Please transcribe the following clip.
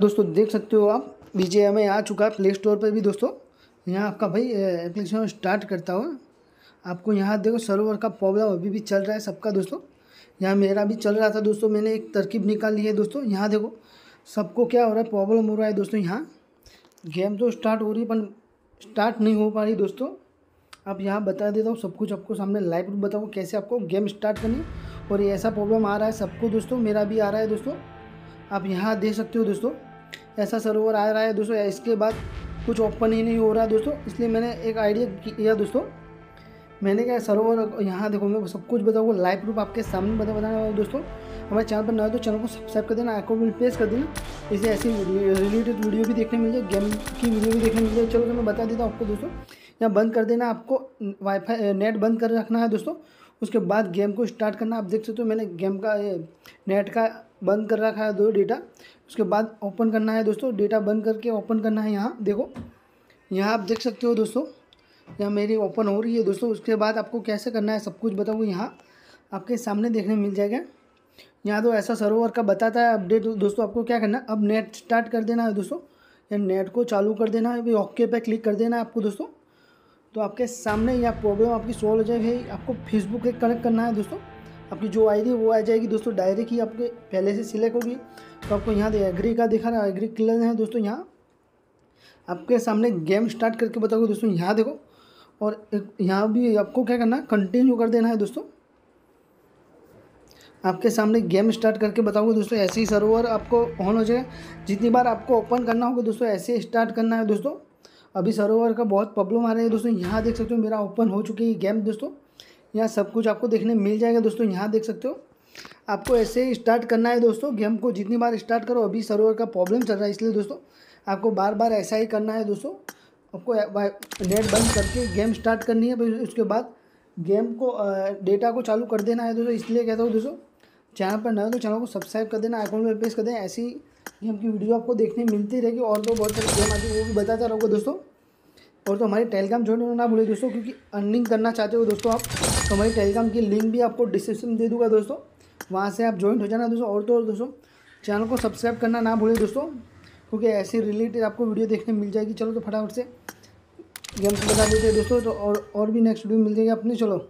दोस्तों, देख सकते हो आप बी जे एम आ चुका है प्ले स्टोर पर भी दोस्तों। यहाँ आपका भाई एप्लीकेशन स्टार्ट करता हो। आपको यहाँ देखो सर्वर का प्रॉब्लम अभी भी चल रहा है सबका दोस्तों। यहाँ मेरा भी चल रहा था दोस्तों, मैंने एक तरकीब निकाल ली है दोस्तों। यहाँ देखो, सबको क्या हो रहा है प्रॉब्लम हो रहा है दोस्तों यहाँ। गेम तो स्टार्ट हो रही है, पर स्टार्ट नहीं हो पा रही दोस्तों। अब यहाँ बता देता हूँ, सब कुछ आपको सामने लाइव बताऊँ कैसे आपको गेम स्टार्ट करनी और ये ऐसा प्रॉब्लम आ रहा है सबको दोस्तों, मेरा भी आ रहा है दोस्तों। आप यहाँ देख सकते हो दोस्तों। ऐसा सर्वर आ रहा है दोस्तों इसके बाद कुछ ओपन ही नहीं हो रहा है दोस्तों। इसलिए मैंने एक आइडिया किया दोस्तों। मैंने क्या सर्वर यहाँ देखो, मैं सब कुछ बताऊँगा। लाइव प्रूफ आपके सामने बता, बताने वाला दोस्तों। हमारे चैनल पर नए तो चैनल को सब्सक्राइब कर देना। आइकॉन बिल प्रेस कर देना। इसे ऐसी रिलेटेड वीडियो भी देखने मिल जाए गेम की वीडियो भी देखने मिल जाए। चलो तो मैं बता देता हूँ आपको दोस्तों। यहाँ बंद कर देना आपको वाईफाई नेट बंद कर रखना है दोस्तों। उसके बाद गेम को स्टार्ट करना। आप देख सकते हो, मैंने गेम का नेट का बंद कर रखा है दो डेटा। उसके बाद ओपन करना है दोस्तों, डेटा बंद करके ओपन करना है यहाँ। देखो, यहाँ आप देख सकते हो दोस्तों, यहाँ मेरी ओपन हो रही है दोस्तों। उसके बाद आपको कैसे करना है सब कुछ बताऊँ यहाँ। आपके सामने देखने मिल जाएगा। यहाँ तो ऐसा सर्वर का बताता है अपडेट। दोस्तों, आपको क्या करना है, अब नेट स्टार्ट कर देना है दोस्तों। या नेट को चालू कर देना है, अभी ओके पे क्लिक कर देना है आपको दोस्तों। तो आपके सामने यह प्रॉब्लम आपकी सॉल्व हो जाएगी। आपको फेसबुक से कनेक्ट करना है दोस्तों। आपकी जो आईडी वो आ जाएगी दोस्तों डायरेक्ट ही आपके पहले से सिलेक्ट होगी। तो आपको यहाँ एग्री का दिखा रहा है एग्री क्लियर है दोस्तों यहाँ। आपके सामने गेम स्टार्ट करके बताओगे दोस्तों, यहाँ देखो। और यहाँ भी आपको क्या करना है कंटिन्यू कर देना है दोस्तों। आपके सामने गेम स्टार्ट करके बताओगे दोस्तों, ऐसे ही सर्वर आपको ऑन हो जाएगा जितनी बार आपको ओपन करना होगा दोस्तों, ऐसे स्टार्ट करना है दोस्तों। अभी सर्वर का बहुत प्रॉब्लम आ रही है दोस्तों। यहाँ देख सकते हो मेरा ओपन हो चुकी है गेम दोस्तों। यहाँ सब कुछ आपको देखने मिल जाएगा दोस्तों। यहाँ देख सकते हो। आपको ऐसे ही स्टार्ट करना है दोस्तों। गेम को जितनी बार स्टार्ट करो, अभी सर्वर का प्रॉब्लम चल रहा है इसलिए दोस्तों, आपको बार बार ऐसा ही करना है दोस्तों। आपको नेट बंद करके गेम स्टार्ट करनी है उसके बाद गेम को डेटा को चालू कर देना है दोस्तों। इसलिए कहता हूँ दोस्तों चैनल पर नए तो चैनल को सब्सक्राइब कर देना, आइकॉन में प्रेस कर देना। ऐसी गेम की वीडियो आपको देखने मिलती रहेगी और तो बहुत सारे गेम आती है, वो भी बताता रहूँगा दोस्तों। और तो हमारी टेलीग्राम ज्वाइन होना ना भूले दोस्तों, क्योंकि अर्निंग करना चाहते हो दोस्तों आप तो हमारी टेलीग्राम की लिंक भी आपको डिस्क्रिप्शन दे दूँगा दोस्तों। वहाँ से आप ज्वाइन हो जाना दोस्तों, और तो और दोस्तों, चैनल को सब्सक्राइब करना ना भूलें दोस्तों, क्योंकि ऐसी रिलेटेड आपको वीडियो देखने मिल जाएगी। चलो तो फटाफट से गेम बता देते हैं दोस्तों तो और और भी नेक्स्ट वीडियो मिल जाएगी अपनी, चलो।